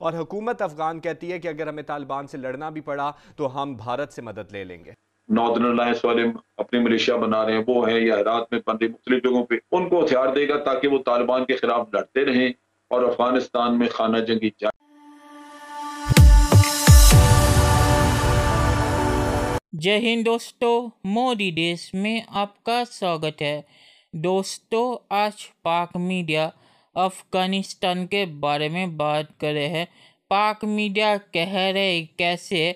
और हुकूमत अफगान कहती है कि अगर हमें तालिबान से लड़ना भी पड़ा तो हम भारत से मदद ले लेंगे। नॉर्दर्न अलायंस वाले अपनी मलेशिया बना रहे हैं वो हैं या हेरात में बन रही मुख्तलिफ़ जगहों पे उनको हथियार देगा ताकि वो तालिबान के खिलाफ लड़ते रहें और अफ़गानिस्तान में खाना जंगी जाए जय हिंद दोस्तों मोदी देश में आपका स्वागत है। दोस्तों आज पाक मीडिया अफ़गानिस्तान के बारे में बात कर हैं। पाक मीडिया कह रहे कैसे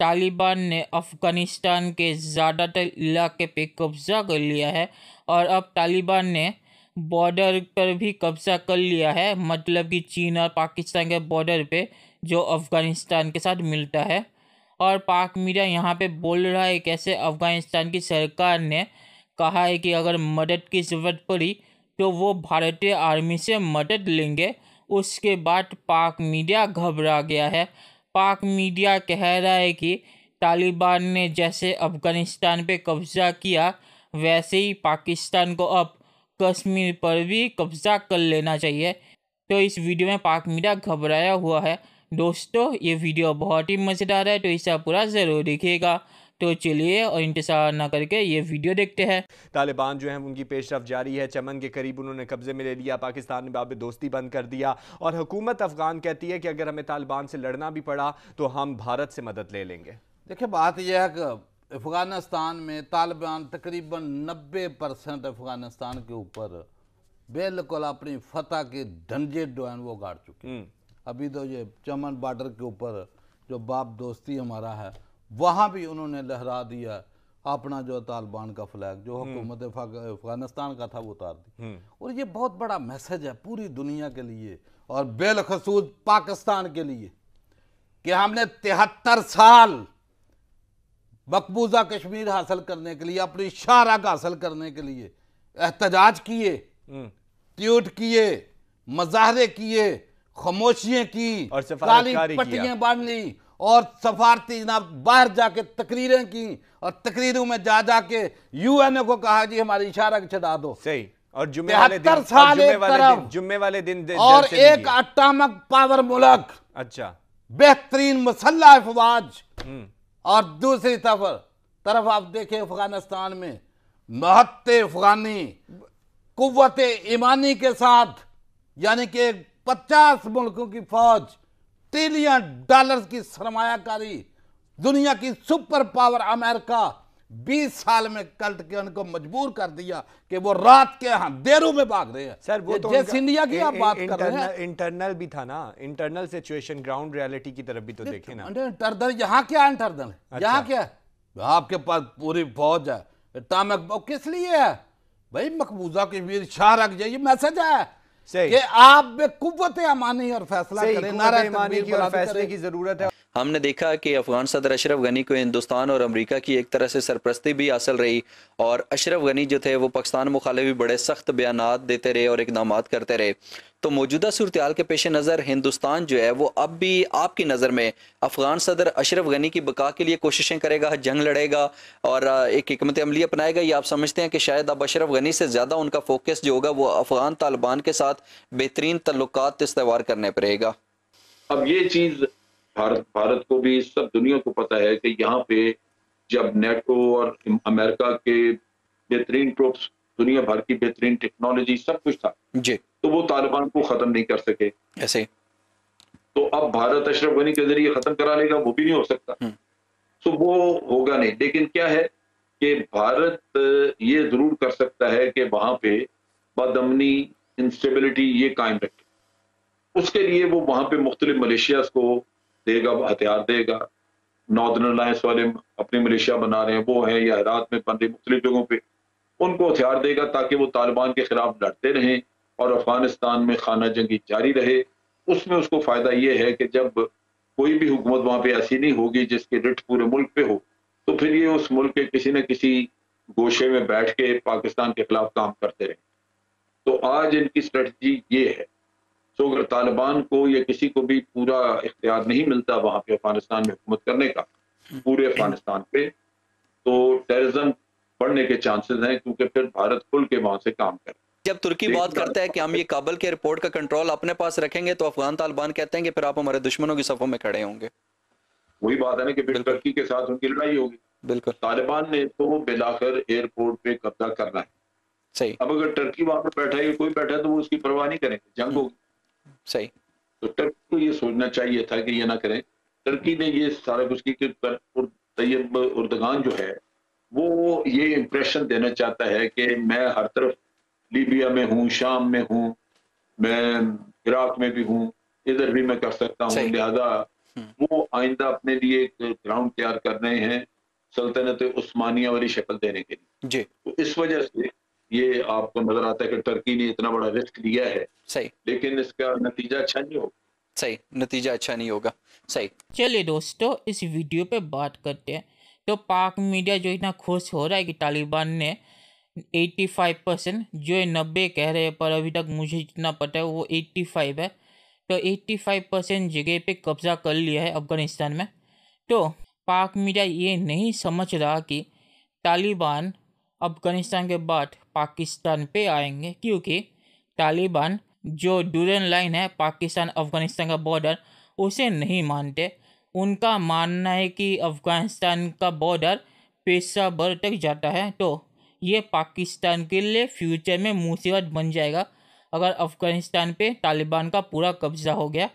तालिबान ने अफ़गानिस्तान के ज़्यादातर इलाके पे कब्ज़ा कर लिया है और अब तालिबान ने बॉर्डर पर भी कब्ज़ा कर लिया है। मतलब कि चीन और पाकिस्तान के बॉर्डर पे जो अफ़गानिस्तान के साथ मिलता है। और पाक मीडिया यहाँ पे बोल रहा है कैसे अफ़गानिस्तान की सरकार ने कहा है कि अगर मदद की ज़रूरत पड़ी तो वो भारतीय आर्मी से मदद लेंगे। उसके बाद पाक मीडिया घबरा गया है। पाक मीडिया कह रहा है कि तालिबान ने जैसे अफ़गानिस्तान पे कब्ज़ा किया, वैसे ही पाकिस्तान को अब कश्मीर पर भी कब्ज़ा कर लेना चाहिए। तो इस वीडियो में पाक मीडिया घबराया हुआ है। दोस्तों, ये वीडियो बहुत ही मज़ेदार है तो इसे पूरा ज़रूर देखिएगा। तो चलिए और इंतज़ार ना करके ये वीडियो देखते हैं। तालिबान जो है उनकी पेशरफ जारी है। चमन के करीब उन्होंने कब्जे में ले लिया पाकिस्तान ने बाब दोस्ती बंद कर दिया और हुकूमत अफगान कहती है कि अगर हमें तालिबान से लड़ना भी पड़ा तो हम भारत से मदद ले लेंगे। देखिए बात यह है कि अफ़गानिस्तान में तालिबान तकरीबन नब्बे परसेंट अफ़गानिस्तान के ऊपर बिल्कुल अपनी फतह के ढंजे जो हैं वो गाड़ चुके हैं। हम्म। अभी तो ये चमन बॉर्डर के ऊपर जो बाप दोस्ती हमारा है वहाँ भी उन्होंने लहरा दिया अपना जो तालिबान का फ्लैग जो हम्म। हुकूमत अफ़गानिस्तान का था वो उतार दी हम्म। और ये बहुत बड़ा मैसेज है पूरी दुनिया के लिए और बेलखसूस पाकिस्तान के लिए कि हमने तिहत्तर साल मकबूजा कश्मीर हासिल करने के लिए अपनी शाहराग हासिल करने के लिए एहतजाज किए हम्म। ट्यूट किए मजाहरे किए खामोशियाँ की और काली पट्टियाँ बाँध ली और सफारती जनाब बाहर जाके तकरीरें की और तकरीरों में जा जाके यूएनए को कहा जी हमारी इशारा चढ़ा दो। सही। और जुम्मे वाले दिन साल जुम्मे वाले दिन जुम्मे वाले दिन और एक अटामक पावर मुल्क। अच्छा। बेहतरीन मसल्ला अफवाज हम्म। और दूसरी तरफ़ तरफ़ आप देखें अफ़गानिस्तान में महत्ते अफगानी कुत ईमानी के साथ यानी कि पचास मुल्कों की फौज ट्रिलियन डॉलर की सरमायाकारी दुनिया की सुपर पावर अमेरिका 20 साल में कल्ट के उनको मजबूर कर दिया कि वो रात के अंधेरों में भाग रहे हैं। सर वो तो जैसे इंडिया की आप बात कर रहे हैं। इंटरनल भी था ना। इंटरनल सिचुएशन ग्राउंड रियलिटी की तरफ़ भी तो देखे ना। इंटरनल यहाँ क्या इंटरनल? अच्छा। यहाँ क्या? आपके पास पूरी फौज है। टामक किस लिए है? भाई मकबूजा के वीर शाह रख जाइए मैसेज है। कि आप बेकुवत कुत अमानी और फैसला करें नारा की और फैसले की ज़रूरत है। हमने देखा कि अफगान सदर अशरफ गनी को हिंदुस्तान और अमेरिका की एक तरह से सरप्रस्ती भी हासिल रही और अशरफ गनी जो थे वो पाकिस्तान मुखाले भी बड़े सख्त बयान देते रहे और इकदाम करते रहे। तो मौजूदा सूरत के पेश नज़र हिंदुस्तान जो है, वो अब भी आपकी नज़र में अफ़गान सदर अशरफ गनी की बका के लिए कोशिशें करेगा, जंग लड़ेगा और एक हमत अमली अपनाएगा। या आप समझते हैं कि शायद अब अशरफ गनी से ज़्यादा उनका फोकस जो होगा, वो अफ़गान तालिबान के साथ बेहतरीन तल्लुक इस्तेवार करने पर रहेगा। अब ये चीज़ भारत भारत को भी सब दुनिया को पता है कि यहाँ पे जब नेटो और अमेरिका के बेहतरीन ट्रोप्स दुनिया भर की बेहतरीन टेक्नोलॉजी सब कुछ था जी। तो वो तालिबान को खत्म नहीं कर सके। ऐसे तो अब भारत अशरफ गनी के ज़रिए खत्म करा लेगा वो भी नहीं हो सकता। हम्म। तो वो होगा नहीं। लेकिन क्या है कि भारत ये ज़रूर कर सकता है कि वहाँ पे बदमनी इंस्टेबिलिटी ये कायम रखे उसके लिए वो वहाँ पे मुख्तलिफ़ मलेशियाज को देगा हथियार देगा। नॉर्दर्न अलायंस वाले अपनी मलेशिया बना रहे हैं, वो हैं या रात में बन रही मुख्तलिफ़ जगहों पर उनको हथियार देगा ताकि वो तालिबान के खिलाफ लड़ते रहें और अफ़गानिस्तान में खाना जंगी जारी रहे। उसमें उसको फ़ायदा ये है कि जब कोई भी हुकूमत वहाँ पे ऐसी नहीं होगी जिसकी रिट पूरे मुल्क पे हो तो फिर ये उस मुल्क के किसी न किसी गोशे में बैठ के पाकिस्तान के खिलाफ काम करते रहे। तो आज इनकी स्ट्रेटजी ये है तो अगर तालिबान को या किसी को भी पूरा इख्तियार नहीं मिलता वहाँ पे अफ़गानिस्तान में हुकूमत करने का पूरे अफ़गानिस्तान पे तो टेररिज्म बढ़ने के चांसेस हैं क्योंकि फिर भारत खुल के वहाँ से काम करे। जब तुर्की बात करता है कि हम ये काबल के एयरपोर्ट का कंट्रोल अपने पास रखेंगे तो अफगान तालिबान कहते हैं कि फिर आप हमारे दुश्मनों की सफों में खड़े होंगे। वही बात है ना कि फिर तुर्की के साथ उनकी लड़ाई होगी। बिल्कुल। तालिबान ने तो बिलाकर एयरपोर्ट पे कब्जा करना है। सही। अब अगर टर्की वहाँ पर बैठा है कोई बैठा है तो वो उसकी परवाह नहीं करेंगे। जंग होगी। सही। तो टर्की को ये सोचना चाहिए था कि ये ना करें। टर्की ने ये सारा कुछ की कि तैयब उर्दगान जो है वो ये इम्प्रेशन देना चाहता है कि मैं हर तरफ़ लीबिया में हूँ शाम में हूँ मैं इराक में भी हूँ इधर भी मैं कर सकता हूँ। लिहाजा हम्म। वो आइंदा अपने लिए एक ग्राउंड तैयार कर रहे हैं सल्तनत उस्मानिया वाली शक्ल देने के लिए। जी। तो इस वजह से ये आपको नज़र आता है कि टर्की ने इतना बड़ा रिस्क लिया है। सही। लेकिन इसका नतीजा अच्छा नहीं होगा। सही नतीजा अच्छा नहीं होगा। सही। चलिए दोस्तों इस वीडियो पे बात करते हैं। तो पाक मीडिया जो इतना खुश हो रहा है कि तालिबान ने 85 परसेंट जो है नब्बे कह रहे हैं पर अभी तक मुझे जितना पता है वो 85 है। तो 85 परसेंट जगह पे कब्जा कर लिया है अफ़गानिस्तान में। तो पाक मीडिया ये नहीं समझ रहा कि तालिबान अफ़गानिस्तान के बाद पाकिस्तान पे आएँगे, क्योंकि तालिबान जो डूरन लाइन है, पाकिस्तान, अफ़गानिस्तान का बॉर्डर, उसे नहीं मानते। उनका मानना है कि अफ़गानिस्तान का बॉर्डर पेशावर तक जाता है तो ये पाकिस्तान के लिए फ्यूचर में मुसीबत बन जाएगा। अगर अफ़गानिस्तान पे तालिबान का पूरा कब्जा हो गया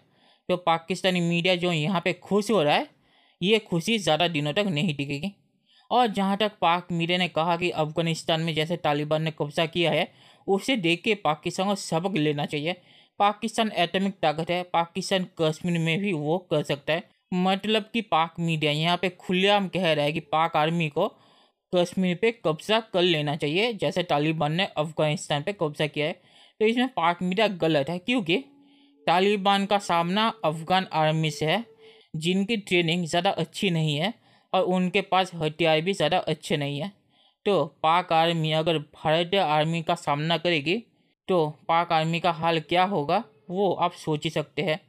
तो पाकिस्तानी मीडिया जो यहाँ पे खुश हो रहा है, ये खुशी ज़्यादा दिनों तक नहीं टिकेगी। और जहाँ तक पाक मीडिया ने कहा कि अफ़गानिस्तान में जैसे तालिबान ने कब्जा किया है, उसे देख के पाकिस्तान को सबक लेना चाहिए। पाकिस्तान एटमिक ताकत है, पाकिस्तान कश्मीर में भी वो कर सकता है। मतलब कि पाक मीडिया यहाँ पे खुलेआम कह रहा है कि पाक आर्मी को कश्मीर पे कब्जा कर लेना चाहिए, जैसे तालिबान ने अफ़गानिस्तान पे कब्जा किया है। तो इसमें पाक मीडिया गलत है, क्योंकि तालिबान का सामना अफगान आर्मी से है, जिनकी ट्रेनिंग ज़्यादा अच्छी नहीं है। और उनके पास हथियार भी ज़्यादा अच्छे नहीं है। तो पाक आर्मी अगर भारतीय आर्मी का सामना करेगी तो पाक आर्मी का हाल क्या होगा, वो आप सोच ही सकते हैं।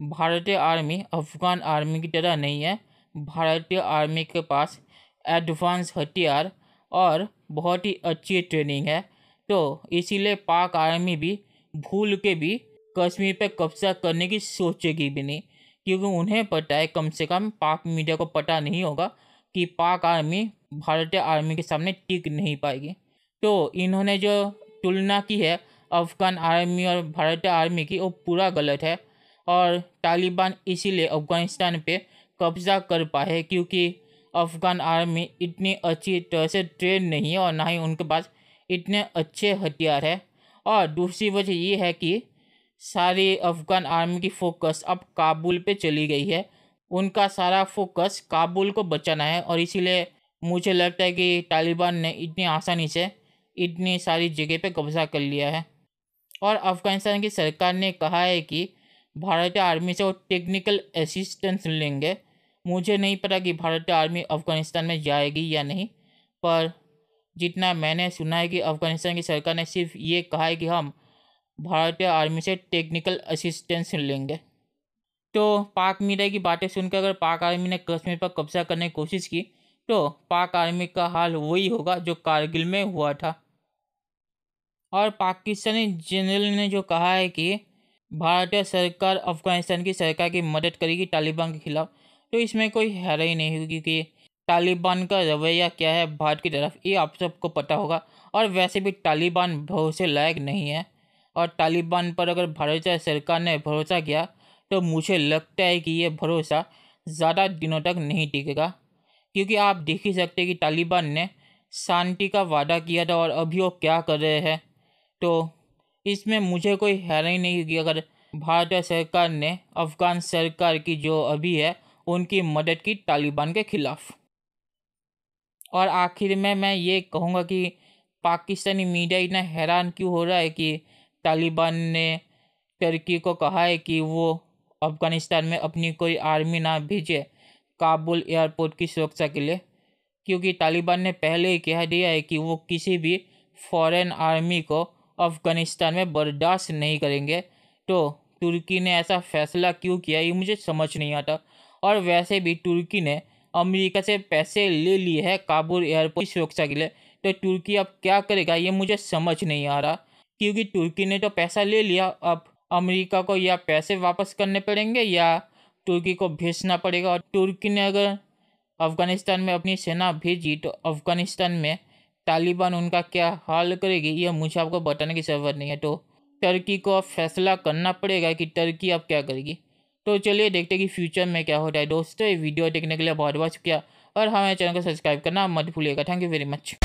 भारतीय आर्मी अफगान आर्मी की तरह नहीं है। भारतीय आर्मी के पास एडवांस हथियार और बहुत ही अच्छी ट्रेनिंग है। तो इसीलिए पाक आर्मी भी भूल के भी कश्मीर पर कब्जा करने की सोचेगी भी नहीं। क्योंकि उन्हें पता है, कम से कम पाक मीडिया को पता नहीं होगा कि पाक आर्मी भारतीय आर्मी के सामने टिक नहीं पाएगी। तो इन्होंने जो तुलना की है, अफगान आर्मी और भारतीय आर्मी की, वो पूरा गलत है और तालिबान इसीलिए अफ़गानिस्तान पे कब्ज़ा कर पाए क्योंकि अफ़गान आर्मी इतनी अच्छी तरह से ट्रेन नहीं है और ना ही उनके पास इतने अच्छे हथियार है। और दूसरी वजह ये है कि सारी अफ़गान आर्मी की फोकस अब काबुल पे चली गई है। उनका सारा फोकस काबुल को बचाना है और इसीलिए मुझे लगता है कि तालिबान ने इतनी आसानी से इतनी सारी जगह पे कब्ज़ा कर लिया है। और अफ़गानिस्तान की सरकार ने कहा है कि भारतीय आर्मी से वो टेक्निकल असिस्टेंस लेंगे। मुझे नहीं पता कि भारतीय आर्मी अफ़गानिस्तान में जाएगी या नहीं, पर जितना मैंने सुना है कि अफ़गानिस्तान की सरकार ने सिर्फ़ ये कहा है कि हम भारतीय आर्मी से टेक्निकल असिस्टेंस लेंगे। तो पाक मीडिया की बातें सुनकर अगर पाक आर्मी ने कश्मीर पर कब्जा करने की कोशिश की तो पाक आर्मी का हाल वही होगा जो कारगिल में हुआ था। और पाकिस्तानी जनरल ने जो कहा है कि भारतीय सरकार अफ़गानिस्तान की सरकार की मदद करेगी तालिबान के खिलाफ तो इसमें कोई हैरा ही नहीं होगी कि तालिबान का रवैया क्या है। भारत की तरफ़ ये आप सबको पता होगा। और वैसे भी तालिबान भरोसे लायक नहीं है। और तालिबान पर अगर भारतीय सरकार ने भरोसा किया तो मुझे लगता है कि ये भरोसा ज़्यादा दिनों तक नहीं टिकेगा। क्योंकि आप देख ही सकते कि तालिबान ने शांति का वादा किया था और अभी वो क्या कर रहे हैं। तो इसमें मुझे कोई हैरानी नहीं होगी अगर भारतीय सरकार ने, अफ़गान सरकार की जो अभी है, उनकी मदद की तालिबान के खिलाफ। और आखिर में मैं ये कहूँगा कि पाकिस्तानी मीडिया इतना हैरान क्यों हो रहा है कि तालिबान ने टर्की को कहा है कि वो अफ़गानिस्तान में अपनी कोई आर्मी ना भेजे काबुल एयरपोर्ट की सुरक्षा के लिए, क्योंकि तालिबान ने पहले ही कह दिया है कि वो किसी भी फॉरेन आर्मी को अफ़गानिस्तान में बर्दाश्त नहीं करेंगे। तो तुर्की ने ऐसा फैसला क्यों किया, ये मुझे समझ नहीं आता। और वैसे भी तुर्की ने अमेरिका से पैसे ले लिए हैं काबुल एयरपोर्ट की सुरक्षा के लिए तो तुर्की अब क्या करेगा, ये मुझे समझ नहीं आ रहा। क्योंकि तुर्की ने तो पैसा ले लिया, अब अमेरिका को या पैसे वापस करने पड़ेंगे या तुर्की को भेजना पड़ेगा। और तुर्की ने अगर अफ़गानिस्तान में अपनी सेना भेजी तो अफ़गानिस्तान में तालिबान उनका क्या हाल करेगी यह मुझे आपको बताने की ज़रूरत नहीं है। तो टर्की को अब फैसला करना पड़ेगा कि टर्की अब क्या करेगी। तो चलिए देखते हैं कि फ्यूचर में क्या होता है। दोस्तों, ये वीडियो देखने के लिए बहुत बहुत शुक्रिया। और हमारे चैनल को सब्सक्राइब करना मत भूलिएगा। Thank you very much